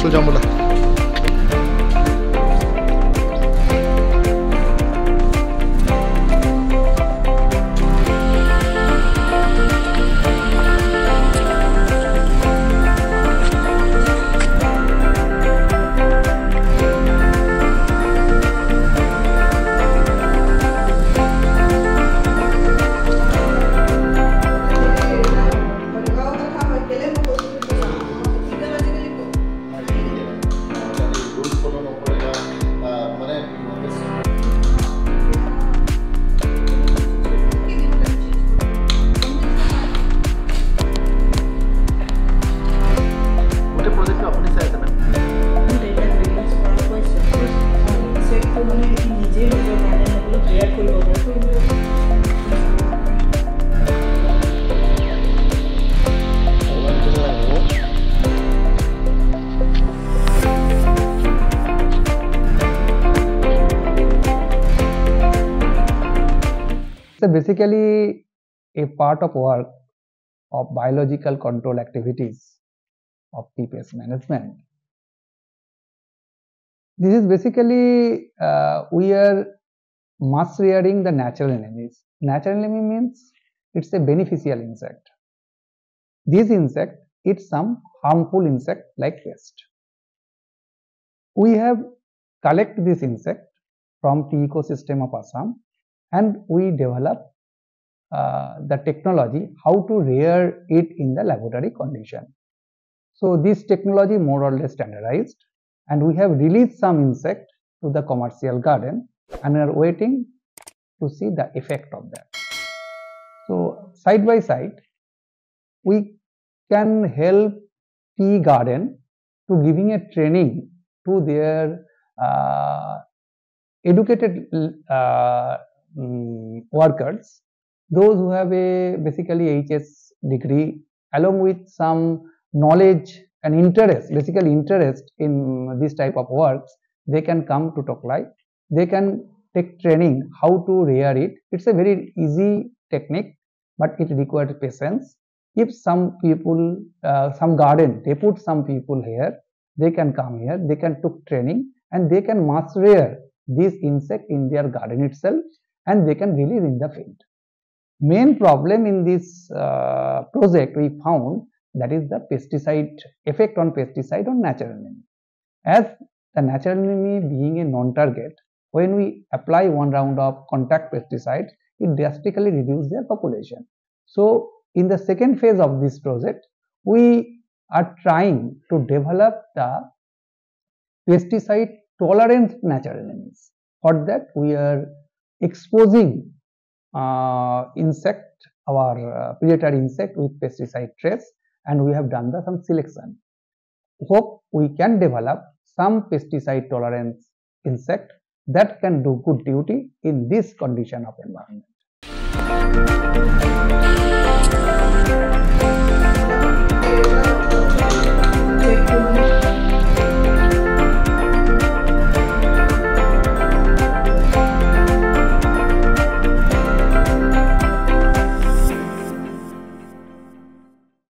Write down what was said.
असल जामुला So basically a part of work of biological control activities of PPS management. This is basically uh, we are mass rearing the natural enemies. Natural enemy means it's a beneficial insect. This insect eats some harmful insect like pest. We have collect this insect from the ecosystem of Assam and we develop uh, the technology how to rear it in the laboratory condition. So this technology more or less standardized and we have released some insect to the commercial garden and are waiting to see the effect of that. So side by side we can help tea garden to giving a training to their uh, educated uh, mm, workers, those who have a basically HS degree along with some knowledge and interest, basically interest in this type of works, they can come to Tocklai. They can take training how to rear it. It's a very easy technique, but it requires patience. If some people, uh, some garden, they put some people here, they can come here, they can took training and they can mass rear this insect in their garden itself and they can release in the field. Main problem in this uh, project we found that is the pesticide effect on pesticide on natural enemy. As the natural enemy being a non-target, when we apply one round of contact pesticide, it drastically reduces their population. So in the second phase of this project, we are trying to develop the pesticide tolerant natural enemies. For that, we are exposing uh, insect, our uh, predatory insect with pesticide trace, and we have done the some selection. Hope we can develop some pesticide tolerance insect that can do good duty in this condition of environment.